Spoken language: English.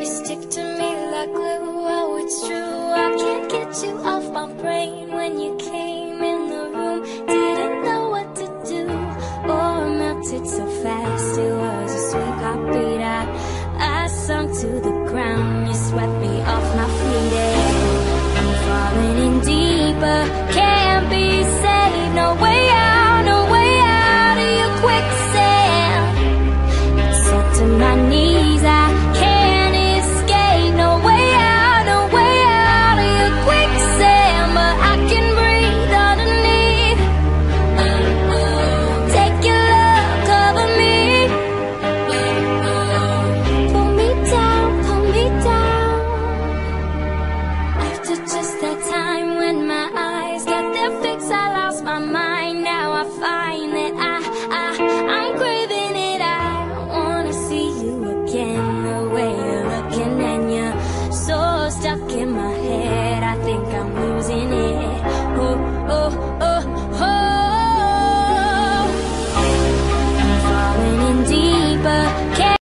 You stick to me like glue, oh it's true. I can't get you off my brain when you came in the room. Didn't know what to do. Oh oh, melted so fast. It was a sweet heartbeat. I I sunk to the ground. You swept me off my feet. And I'm falling in deeper. Can't be saved, no way. I